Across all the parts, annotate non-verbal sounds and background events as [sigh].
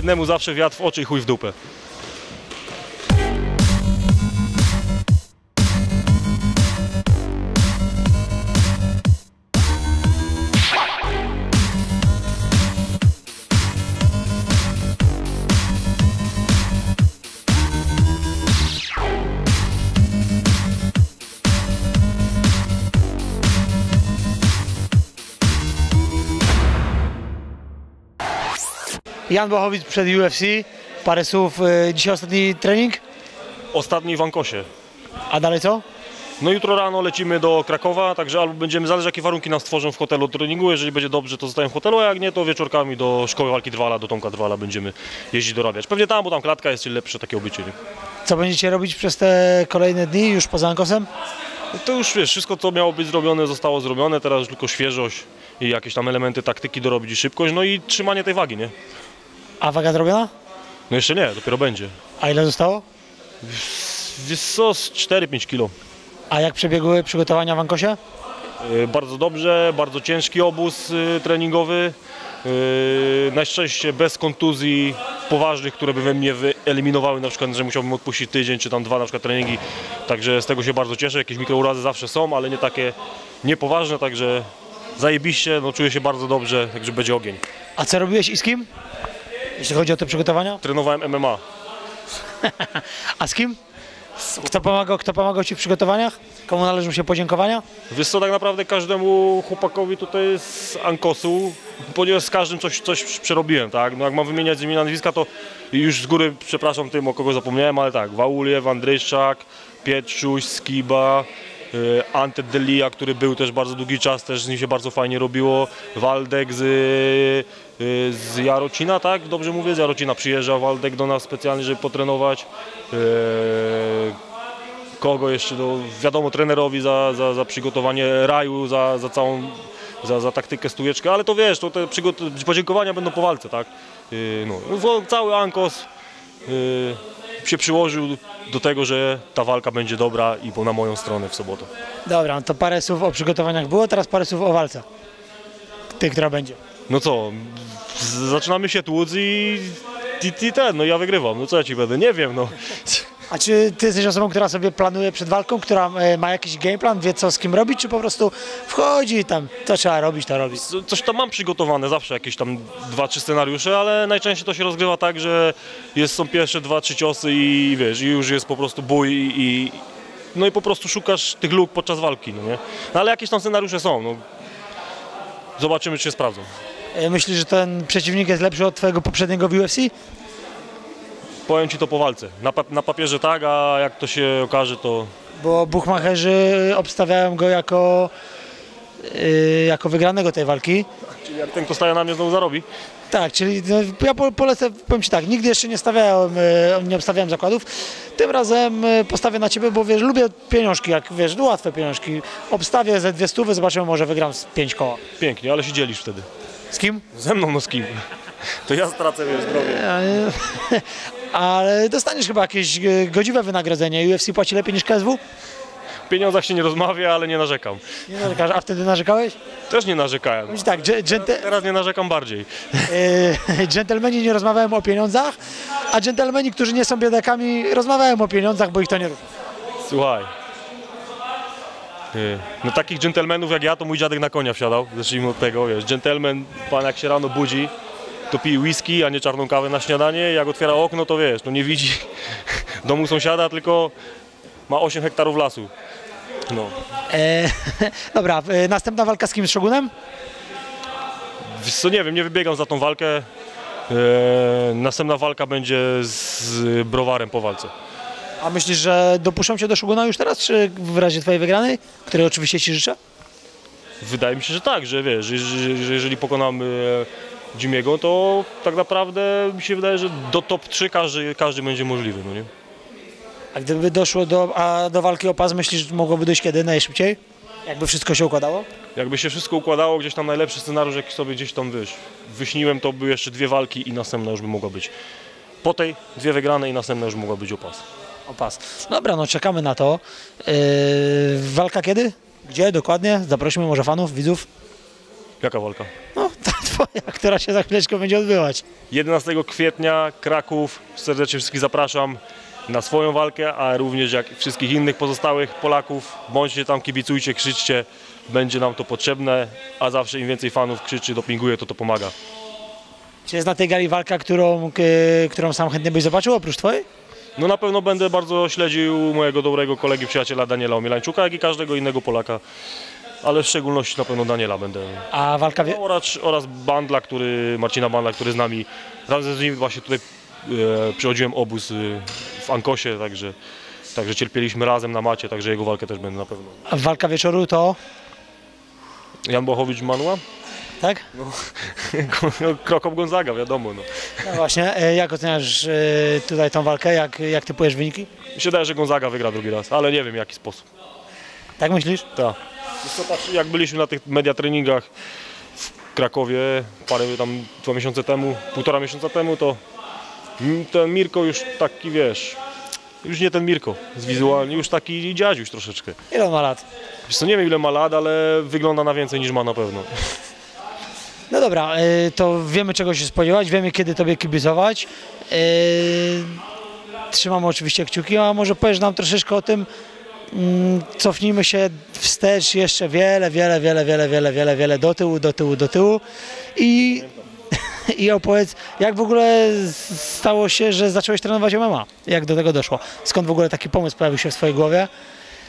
Biednemu zawsze wiatr w oczy i chuj w dupę. Jan Bochowicz przed UFC. Parę słów. y, Dzisiaj ostatni trening. Ostatni w Ankosie. A dalej co? No jutro rano lecimy do Krakowa, także albo będziemy, zależy jakie warunki nam stworzą w hotelu treningu, jeżeli będzie dobrze to zostajemy w hotelu, a jak nie to wieczorkami do Szkoły Walki Drwala, do Tomka Drwala będziemy jeździć dorabiać. Pewnie tam, bo tam klatka jest, czyli lepsze takie obycie. Nie? Co będziecie robić przez te kolejne dni już poza Ankosem? To już wiesz, wszystko co miało być zrobione zostało zrobione, teraz już tylko świeżość i jakieś tam elementy taktyki dorobić i szybkość, no i trzymanie tej wagi, nie? A waga zrobiona? No jeszcze nie, dopiero będzie. A ile zostało? Wiesz co, z 4-5 kilo. A jak przebiegły przygotowania w Ankosie? Y, Bardzo dobrze, bardzo ciężki obóz y, treningowy. Y, Na szczęście bez kontuzji poważnych, które by we mnie wyeliminowały, na przykład, że musiałbym odpuścić tydzień czy tam dwa na przykład treningi. Także z tego się bardzo cieszę. Jakieś mikrourazy zawsze są, ale nie takie niepoważne, także zajebiście, no czuję się bardzo dobrze, także będzie ogień. A co robiłeś i z kim? Jeśli chodzi o te przygotowania? Trenowałem MMA. [laughs] A z kim? Kto pomagał, kto pomagał Ci w przygotowaniach? Komu należą się podziękowania? Wiesz co, tak naprawdę każdemu chłopakowi tutaj z Ankosu, ponieważ z każdym coś, coś przerobiłem, tak? No jak mam wymieniać z imienia nazwiska, to już z góry przepraszam tym, o kogo zapomniałem, ale tak, Wauliew, Andryszczak, Pietrzuś, Skiba, y, Ante Delia, który był też bardzo długi czas, też z nim się bardzo fajnie robiło, Waldek z, z Jarocina, tak? Dobrze mówię, z Jarocina przyjeżdżał Waldek do nas specjalnie, żeby potrenować. Y, kogo jeszcze, no, wiadomo trenerowi za, za, za przygotowanie raju, za, za całą, za, za taktykę stujeczkę, ale to wiesz, to te podziękowania będą po walce, tak? Yy, no, cały Ankos się przyłożył do tego, że ta walka będzie dobra i po- na moją stronę w sobotę. Dobra, to parę słów o przygotowaniach było, teraz parę słów o walce. Tej, która będzie. No co, zaczynamy się tłuc i, i, i ten, no ja wygrywam, no co ja ci będę, nie wiem, no. A czy ty jesteś osobą, która sobie planuje przed walką, która e, ma jakiś game plan, wie co z kim robić, czy po prostu wchodzi i tam, co trzeba robić, to robić? Co- Coś tam mam przygotowane, zawsze jakieś tam dwa, trzy scenariusze, ale najczęściej to się rozgrywa tak, że jest, są pierwsze dwa, trzy ciosy i wiesz, i już jest po prostu bój i, i no i po prostu szukasz tych luk podczas walki, no nie? No ale jakieś tam scenariusze są, no. Zobaczymy, czy się sprawdzą. E, Myślisz, że ten przeciwnik jest lepszy od twojego poprzedniego w UFC? Powiem ci to po walce. Na, pa- na papierze tak, a jak to się okaże, to Bo buchmacherzy obstawiają go jako, e, jako wygranego tej walki. czyli jak ten, kto staje na mnie, znowu zarobi. Tak, czyli no, ja po- polecę, powiem Ci tak, nigdy jeszcze nie stawiałem, e, nie obstawiałem zakładów. Tym razem postawię na Ciebie, bo wiesz, lubię pieniążki, jak wiesz, łatwe pieniążki. Obstawię ze dwie stówy, zobaczymy, może wygram z pięć koła. Pięknie, ale się dzielisz wtedy. Z kim? Ze mną, no z kim? To ja stracę, wiesz, zdrowie. [laughs] Ale dostaniesz chyba jakieś e, godziwe wynagrodzenie. UFC płaci lepiej niż KSW? W pieniądzach się nie rozmawia, ale nie narzekam. Nie narzekasz, a wtedy narzekałeś? Też nie narzekałem. Ci tak, Teraz nie narzekam bardziej. e, [laughs] dżentelmeni nie rozmawiają o pieniądzach, a dżentelmeni, którzy nie są biedakami, rozmawiają o pieniądzach, bo ich to nie. Słuchaj. Ty, No takich dżentelmenów jak ja, to mój dziadek na konia wsiadał. Zacznijmy od tego, wiesz. Dżentelmen, pan jak się rano budzi, to pije whisky, a nie czarną kawę na śniadanie. Jak otwiera okno, to wiesz, no nie widzi [laughs] domu sąsiada, tylko ma 8 hektarów lasu. No. E, [laughs] dobra, następna walka z kim? Z Shogunem? Wiesz co, nie wiem, nie wybiegam za tą walkę. E, następna walka będzie z Browarem po walce. A myślisz, że dopuszczą cię do Shoguna już teraz, czy w razie twojej wygranej, której oczywiście ci życzę? Wydaje mi się, że tak, że wiesz, że, że, że jeżeli pokonamy e, Jimiego, to tak naprawdę mi się wydaje, że do top 3 każdy, każdy będzie możliwy, no nie? A gdyby doszło do, a do walki o pas, myślisz, że mogłoby dojść kiedy najszybciej? Jakby wszystko się układało? Jakby się wszystko układało, gdzieś tam najlepszy scenariusz, jaki sobie gdzieś tam wiesz, wyśniłem, to by jeszcze dwie walki i następna już by mogła być. Po tej dwie wygrane i następna już mogła być o pas. O pas. Dobra, no czekamy na to. Yy, walka kiedy? Gdzie dokładnie? Zaprosimy może fanów, widzów. Jaka walka? No, [laughs] twoja, która się za chwileczkę będzie odbywać. 11 kwietnia Kraków, serdecznie wszystkich zapraszam na swoją walkę, a również jak wszystkich innych pozostałych Polaków. Bądźcie tam, kibicujcie, krzyczcie, będzie nam to potrzebne, a zawsze im więcej fanów krzyczy, dopinguje, to to pomaga. Czy jest na tej gali walka, którą, którą sam chętnie byś zobaczył, oprócz twojej? No na pewno będę bardzo śledził mojego dobrego kolegi, przyjaciela Daniela Omielańczuka, jak i każdego innego Polaka, ale w szczególności na pewno Daniela będę. A walka... Wie... Oraz, oraz Bandla, który, Marcina Bandla, który z nami, razem z nim właśnie tutaj e, przychodziłem obóz e, w Ankosie, także, także cierpieliśmy razem na macie, także jego walkę też będę na pewno. A walka wieczoru to... Jan Bochowicz Manua? Tak? [laughs] Krokop Gonzaga, wiadomo. No. No właśnie, e, jak oceniasz e, tutaj tą walkę? Jak, jak typujesz wyniki? Mi się daje, że Gonzaga wygra drugi raz, ale nie wiem w jaki sposób. Tak myślisz? Tak. Jak byliśmy na tych media treningach w Krakowie parę tam dwa miesiące temu, półtora miesiąca temu, to ten Mirko już taki wiesz, już nie ten Mirko z wizualnie, już taki dziadziuś troszeczkę. Ile ma lat? Wiesz co, nie wiem ile ma lat, ale wygląda na więcej niż ma na pewno. No dobra, e, to wiemy czego się spodziewać, wiemy kiedy tobie kibicować. E, Trzymamy oczywiście kciuki, a może powiesz nam troszeczkę o tym, mm, cofnijmy się wstecz jeszcze wiele, wiele, wiele, wiele, wiele, wiele, wiele do tyłu, do tyłu, do tyłu i, [laughs] i opowiedz, jak w ogóle stało się, że zacząłeś trenować MMA? Jak do tego doszło? Skąd w ogóle taki pomysł pojawił się w swojej głowie?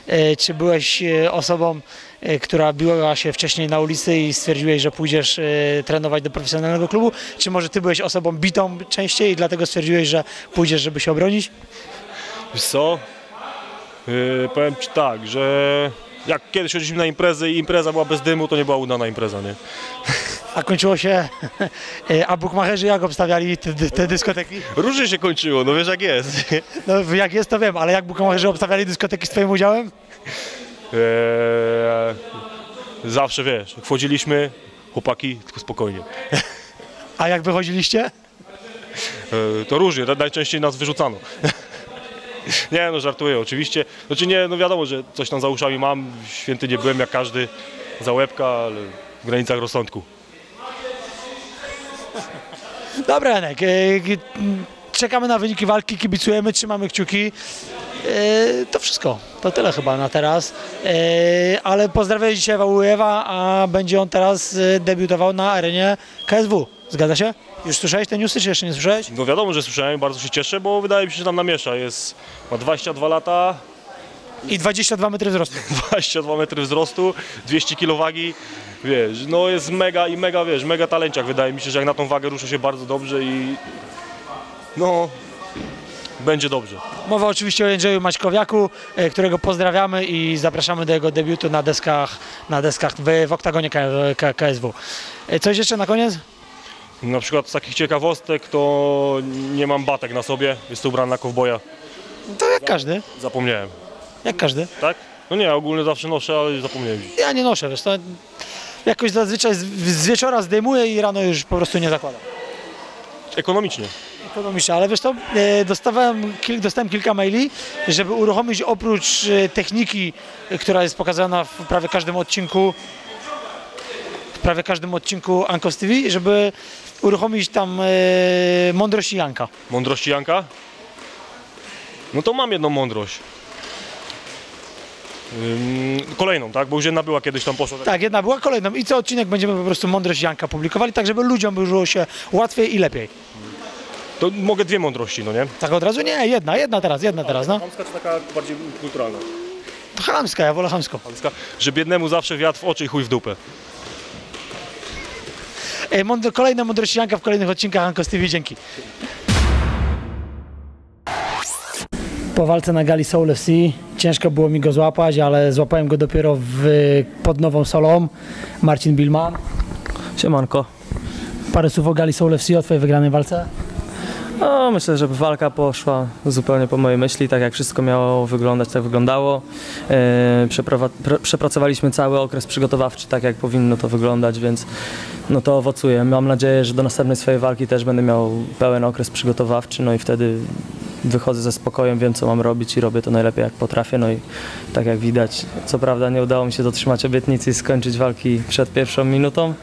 E, Czy byłeś e, osobą, e, która biła się wcześniej na ulicy i stwierdziłeś, że pójdziesz trenować do profesjonalnego klubu? Czy może ty byłeś osobą bitą częściej i dlatego stwierdziłeś, że pójdziesz, żeby się obronić? Co, yy, powiem Ci tak, że jak kiedyś chodziliśmy na imprezę i impreza była bez dymu, to nie była udana impreza, nie? [laughs] A kończyło się, [laughs] e, a bukmacherzy jak obstawiali te, te dyskoteki? Różnie się kończyło, no wiesz jak jest. [laughs] No jak jest to wiem, ale jak bukmacherzy obstawiali dyskoteki z twoim udziałem? Eee, zawsze wiesz, wchodziliśmy, chłopaki, tylko spokojnie. A jak wychodziliście? Eee, to różnie, na- najczęściej nas wyrzucano. [laughs] nie no, żartuję oczywiście. Znaczy nie, no wiadomo, że coś tam za uszami mam, święty nie byłem jak każdy za łebka, ale w granicach rozsądku. Dobra, Janek, e, czekamy na wyniki walki, kibicujemy, trzymamy kciuki. E, To wszystko, to tyle chyba na teraz. E, Ale pozdrawiam dzisiaj Wałujeva, a będzie on teraz debiutował na arenie KSW. Zgadza się? Już słyszałeś te newsy, czy jeszcze nie słyszałeś? No wiadomo, że słyszałem, bardzo się cieszę, bo wydaje mi się, że tam namiesza. Jest, ma 22 lata, I 22 metry wzrostu. [laughs] 22 metry wzrostu, 200 kg wagi, wiesz, no jest mega i mega, wiesz, mega talenciak. Wydaje mi się, że jak na tą wagę rusza się bardzo dobrze i no, będzie dobrze. Mowa oczywiście o Jędrzeju Maćkowiaku, e, którego pozdrawiamy i zapraszamy do jego debiutu na deskach, na deskach w, w oktagonie KSW. E, Coś jeszcze na koniec? Na przykład z takich ciekawostek to nie mam batek na sobie, jest to ubrany na kowboja, To jak każdy, zapomniałem, jak każdy. tak? No nie, ogólnie zawsze noszę, ale zapomniałem. Ja nie noszę, wiesz, to jakoś zazwyczaj z, z wieczora zdejmuję i rano już po prostu nie zakładam. Ekonomicznie. Ekonomicznie, ale wiesz to, e, dostałem, kil, dostałem kilka maili, żeby uruchomić oprócz e, techniki, e, która jest pokazana w prawie każdym odcinku, w prawie każdym odcinku Ankos TV, żeby uruchomić tam e, mądrość Janka. Mądrości Janka? No to mam jedną mądrość. Kolejną, tak? Bo już jedna była kiedyś tam poszła. Tak, jedna była kolejną i co odcinek będziemy po prostu mądrość Janka publikowali, tak żeby ludziom było się łatwiej i lepiej. To mogę dwie mądrości, no nie? Tak od razu? Nie, jedna, jedna teraz, jedna teraz, no. Chamska czy taka bardziej kulturalna? To chamska, ja wolę chamską. Chamska, że biednemu zawsze wiatr w oczy i chuj w dupę. E, mądro, kolejne mądrości Janka w kolejnych odcinkach Ankos TV, dzięki. Po walce na gali Soul FC ciężko było mi go złapać, ale złapałem go dopiero w, pod nową solą. Marcin Bilman. Siemanko. Parę słów o gali Soul FC, o twojej wygranej walce. No, myślę, że walka poszła zupełnie po mojej myśli, tak jak wszystko miało wyglądać, tak wyglądało. E, przepracowaliśmy cały okres przygotowawczy, tak jak powinno to wyglądać, więc no to owocuje. Mam nadzieję, że do następnej swojej walki też będę miał pełen okres przygotowawczy, no i wtedy wychodzę ze spokojem, wiem co mam robić i robię to najlepiej jak potrafię, no i tak jak widać, co prawda nie udało mi się dotrzymać obietnicy i skończyć walki przed pierwszą minutą,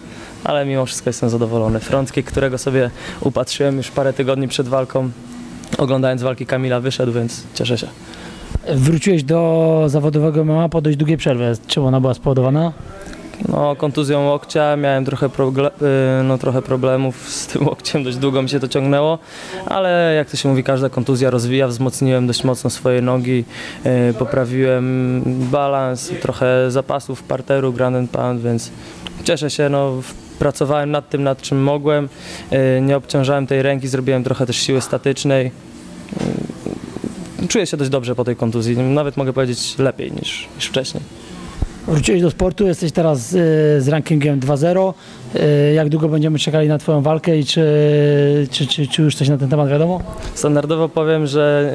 ale mimo wszystko jestem zadowolony. Frontkick, którego sobie upatrzyłem już parę tygodni przed walką, oglądając walki Kamila wyszedł, więc cieszę się. Wróciłeś do zawodowego MMA po dość długiej przerwie. Czemu ona była spowodowana? No, kontuzją łokcia, miałem trochę, y, no, trochę problemów z tym łokciem, dość długo mi się to ciągnęło, ale jak to się mówi, każda kontuzja rozwija, wzmocniłem dość mocno swoje nogi, y, poprawiłem balans, trochę zapasów parteru, ground and pound, więc cieszę się, no, pracowałem nad tym, nad czym mogłem, y, nie obciążałem tej ręki, zrobiłem trochę też siły statycznej. Y, Czuję się dość dobrze po tej kontuzji, nawet mogę powiedzieć lepiej niż, niż wcześniej. Wróciłeś do sportu, jesteś teraz y, z rankingiem 2-0. Y, Jak długo będziemy czekali na Twoją walkę i czy, czy, czy, czy już coś na ten temat wiadomo? Standardowo powiem, że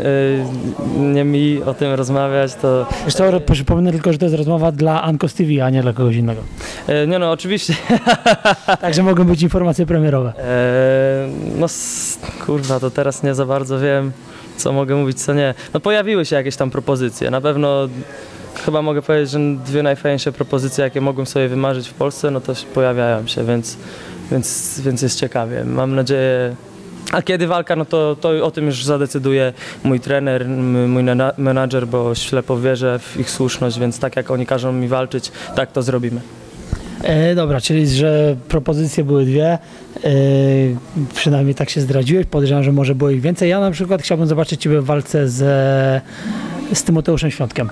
y, nie mi o tym rozmawiać, to Wiesz co, przypomnę tylko, że to jest rozmowa dla Ankos TV, a nie dla kogoś innego. nie no oczywiście, [laughs] Także mogą być informacje premierowe. no kurwa, to teraz nie za bardzo wiem, co mogę mówić, co nie. No pojawiły się jakieś tam propozycje, na pewno chyba mogę powiedzieć, że dwie najfajniejsze propozycje, jakie mogłem sobie wymarzyć w Polsce, no to pojawiają się, więc, więc, więc jest ciekawie. Mam nadzieję, a kiedy walka, no to, to o tym już zadecyduje mój trener, mój menadżer, bo ślepo wierzę w ich słuszność, więc tak jak oni każą mi walczyć, tak to zrobimy. E, dobra, czyli że propozycje były dwie. E, przynajmniej tak się zdradziłeś. Podejrzewam, że może było ich więcej. Ja na przykład chciałbym zobaczyć Ciebie w walce z, z Tymoteuszem Świątkiem.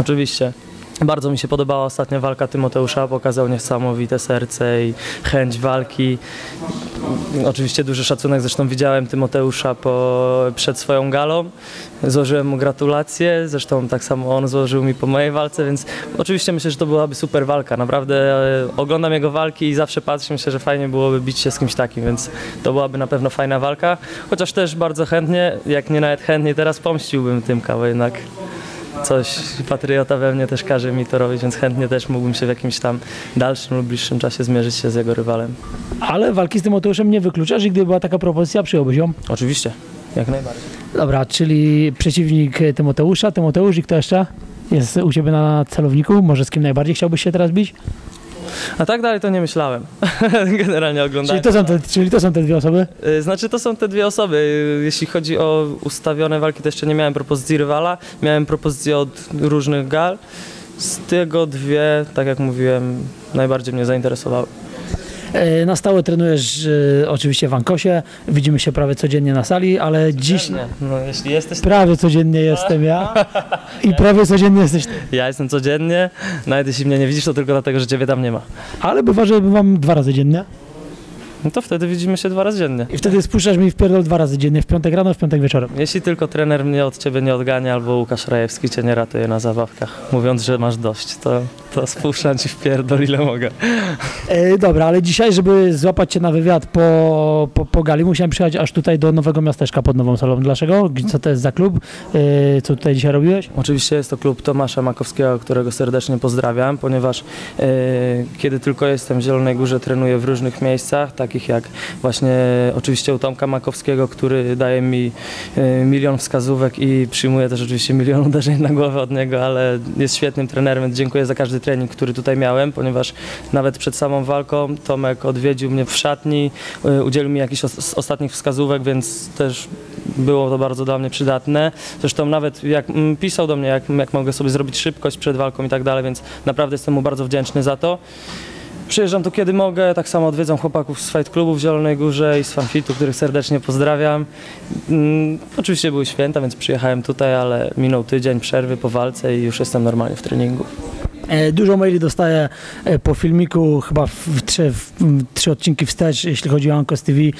Oczywiście. Bardzo mi się podobała ostatnia walka Tymoteusza, pokazał niesamowite serce i chęć walki. Oczywiście duży szacunek, zresztą widziałem Tymoteusza po, przed swoją galą, złożyłem mu gratulacje, zresztą tak samo on złożył mi po mojej walce, więc oczywiście myślę, że to byłaby super walka. Naprawdę e, oglądam jego walki i zawsze patrzę, myślę, że fajnie byłoby bić się z kimś takim, więc to byłaby na pewno fajna walka, chociaż też bardzo chętnie, jak nie nawet chętnie, teraz pomściłbym Tymka, bo jednak coś patriota we mnie też każe mi to robić, więc chętnie też mógłbym się w jakimś tam dalszym lub bliższym czasie zmierzyć się z jego rywalem. Ale walki z Tymoteuszem nie wykluczasz i gdyby była taka propozycja, przyjąłbyś ją. Oczywiście, jak najbardziej. Dobra, czyli przeciwnik Tymoteusza, Tymoteusz i kto jeszcze? Jest u Ciebie na celowniku? Może z kim najbardziej chciałbyś się teraz bić? A tak dalej to nie myślałem. [laughs] Generalnie Czyli oglądałem. to, są te, czyli to są te dwie osoby? Y, Znaczy to są te dwie osoby. Y, Jeśli chodzi o ustawione walki, to jeszcze nie miałem propozycji rywala. Miałem propozycje od różnych gal. Z tego dwie, tak jak mówiłem, najbardziej mnie zainteresowały. E, Na stałe trenujesz e, oczywiście w Ankosie, widzimy się prawie codziennie na sali, ale dziś Nie, no jeśli jesteś, prawie codziennie jestem ja i prawie codziennie jesteś ty. ja jestem codziennie, nawet jeśli mnie nie widzisz, to tylko dlatego, że ciebie tam nie ma. Ale bywa, że bywam dwa razy dziennie No to wtedy widzimy się dwa razy dziennie. i wtedy spuszczasz mi w pierdol dwa razy dziennie, w piątek rano, w piątek wieczorem. Jeśli tylko trener mnie od ciebie nie odgania, albo Łukasz Rajewski cię nie ratuje na zabawkach, mówiąc, że masz dość, to, to spuszczam ci w pierdol ile mogę. E, dobra, ale dzisiaj, żeby złapać cię na wywiad po, po, po gali, musiałem przyjechać aż tutaj do nowego miasteczka pod Nową Solą. Dlaczego? Co to jest za klub? E, co tutaj dzisiaj robiłeś? Oczywiście jest to klub Tomasza Makowskiego, którego serdecznie pozdrawiam, ponieważ e, kiedy tylko jestem w Zielonej Górze, trenuję w różnych miejscach, takich jak właśnie oczywiście u Tomka Makowskiego, który daje mi e, milion wskazówek i przyjmuję też oczywiście milion uderzeń na głowę od niego, ale jest świetnym trenerem, więc dziękuję za każdy trening, który tutaj miałem, ponieważ nawet przed samą walką Tomek odwiedził mnie w szatni, e, udzielił mi jakichś os- ostatnich wskazówek, więc też było to bardzo dla mnie przydatne. Zresztą nawet jak mm, pisał do mnie, jak, jak mogę sobie zrobić szybkość przed walką i tak dalej, więc naprawdę jestem mu bardzo wdzięczny za to. Przyjeżdżam tu kiedy mogę, tak samo odwiedzam chłopaków z Fight Clubu w Zielonej Górze i z Fanfitu, których serdecznie pozdrawiam. Mm, oczywiście były święta, więc przyjechałem tutaj, ale minął tydzień przerwy po walce i już jestem normalnie w treningu. E, Dużo maili dostaję e, po filmiku, chyba w trzy, w trzy odcinki wstecz, jeśli chodzi o Ankos TV, e,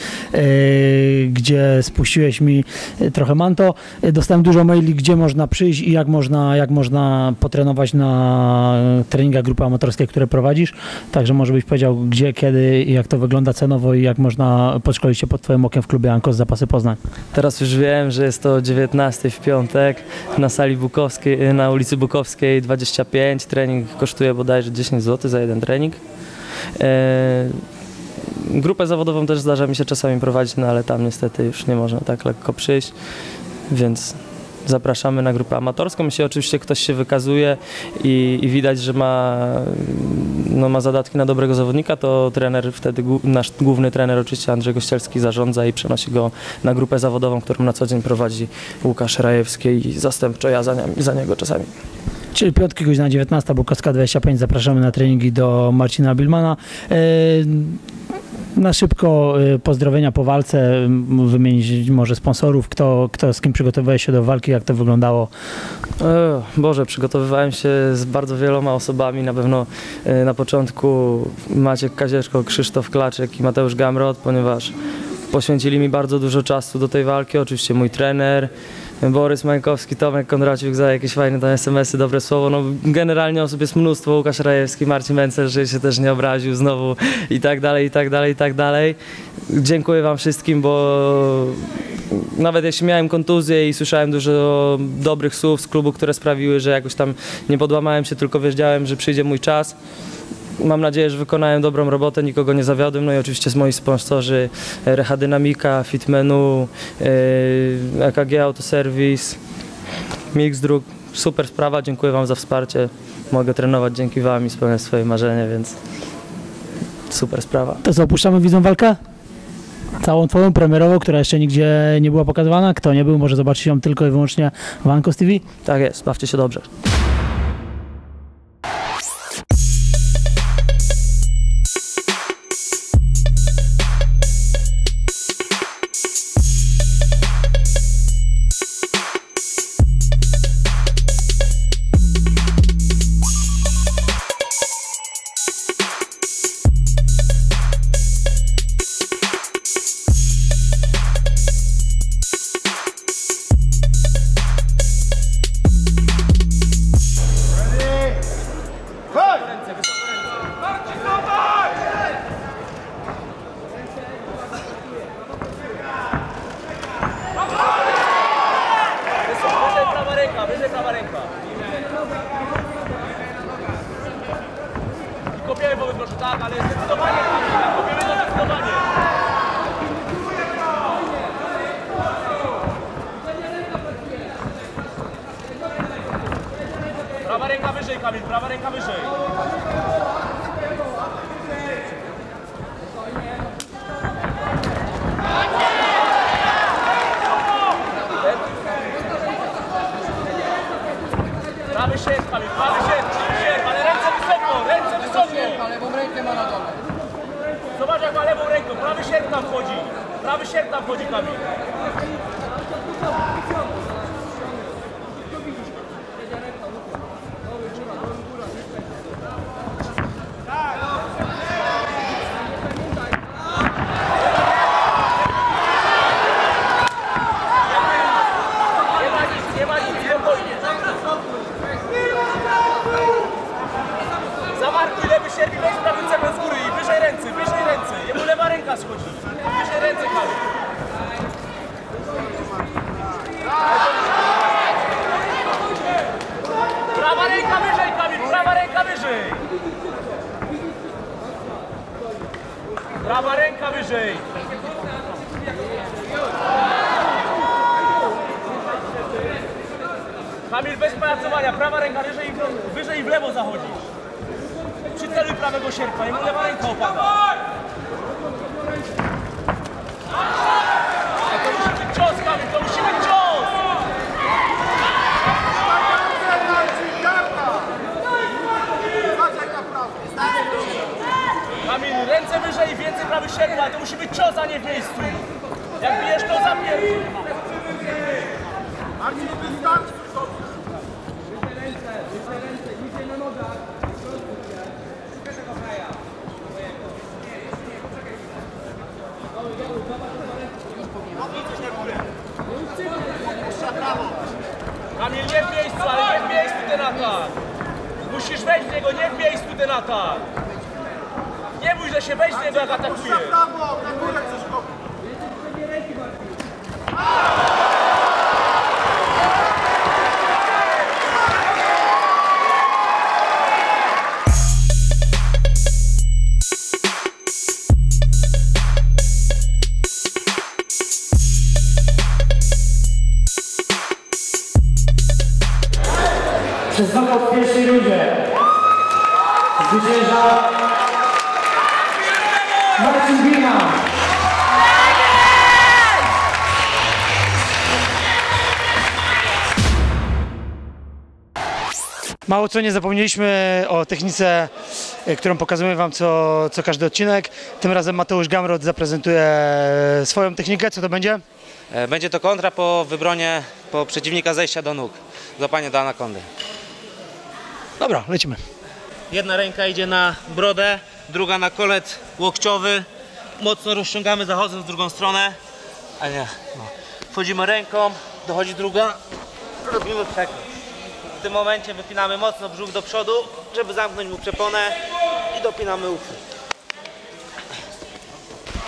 gdzie spuściłeś mi trochę manto. Dostałem dużo maili, gdzie można przyjść i jak można, jak można potrenować na treningach grupy amatorskiej, które prowadzisz. Także może byś powiedział, gdzie, kiedy i jak to wygląda cenowo i jak można podszkolić się pod Twoim okiem w klubie Ankos Zapasy Poznań. Teraz już wiem, że jest to 19 w piątek na sali Bukowskiej, na ulicy Bukowskiej 25. Trening kosztuje bodajże 10 zł za jeden trening. E, grupę zawodową też zdarza mi się czasami prowadzić, no ale tam niestety już nie można tak lekko przyjść, więc zapraszamy na grupę amatorską. Jeśli oczywiście ktoś się wykazuje i, i widać, że ma, no, ma zadatki na dobrego zawodnika, to trener wtedy, nasz główny trener oczywiście Andrzej Gościelski zarządza i przenosi go na grupę zawodową, którą na co dzień prowadzi Łukasz Rajewski i zastępczo ja za, za niego czasami. Czyli piątki godzina 19, Bukoska 25. Zapraszamy na treningi do Marcina Bilmana. E, Na szybko e, pozdrowienia po walce, wymienić może sponsorów, kto, kto z kim przygotowuje się do walki, jak to wyglądało. E, Boże, przygotowywałem się z bardzo wieloma osobami. Na pewno na początku Maciek Kazieszko, Krzysztof Klaczek i Mateusz Gamrot, ponieważ poświęcili mi bardzo dużo czasu do tej walki. Oczywiście mój trener, Borys Mańkowski, Tomek Kondraciuk za jakieś fajne tam SMS-y, dobre słowo. No, generalnie osób jest mnóstwo, Łukasz Rajewski, Marcin Mencel, że się też nie obraził znowu i tak dalej, i tak dalej, i tak dalej. Dziękuję wam wszystkim, bo nawet jeśli miałem kontuzję i słyszałem dużo dobrych słów z klubu, które sprawiły, że jakoś tam nie podłamałem się, tylko wiedziałem, że przyjdzie mój czas. Mam nadzieję, że wykonałem dobrą robotę, nikogo nie zawiodłem. No i oczywiście z moi sponsorzy e, Reha Dynamika, Fitmenu, e, EKG Autoservice, Mixdrug. Super sprawa, dziękuję Wam za wsparcie. Mogę trenować dzięki Wam i spełniać swoje marzenia, więc super sprawa. To co, opuszczamy widzą walkę? Całą twoją premierową, która jeszcze nigdzie nie była pokazywana. Kto nie był, może zobaczyć ją tylko i wyłącznie w Ankos TV. Tak jest, bawcie się dobrze. Prawa ręka wyżej, Kamil, prawa ręka wyżej. Prawy sierp, Kamil, prawy sierp, sierp, ale ręce wysoko, ręce wysoko. lewą rękę ma na dole. Zobacz jak ma lewą ręką, prawy sierp tam wchodzi. Prawy sierp tam wchodzi, Kamil. Sherpa nie w miejscu ten atak. Nie bój, że się weź z jak atakuje. Przez nokaut w pierwszej rundzie zwycięża Marcin Gina. Mało co nie zapomnieliśmy o technice, y, którą pokazujemy Wam co, co każdy odcinek. Tym razem Mateusz Gamrot zaprezentuje swoją technikę. Co to będzie? E, Będzie to kontra po wybronie po przeciwnika zejścia do nóg. Złapanie do anakondy. Dobra, lecimy. Jedna ręka idzie na brodę, druga na kolec łokciowy. Mocno rozciągamy zachodząc w drugą stronę. A nie. No. Wchodzimy ręką, dochodzi druga. Robimy przekręt. W tym momencie wypinamy mocno brzuch do przodu, żeby zamknąć mu przeponę i dopinamy uchwyt.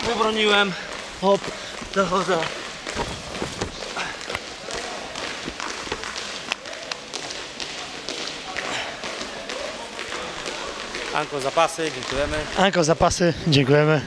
Wybroniłem. Hop, zachodzę. Anko zapasy, dziękujemy. Anko, zapasy, dziękujemy.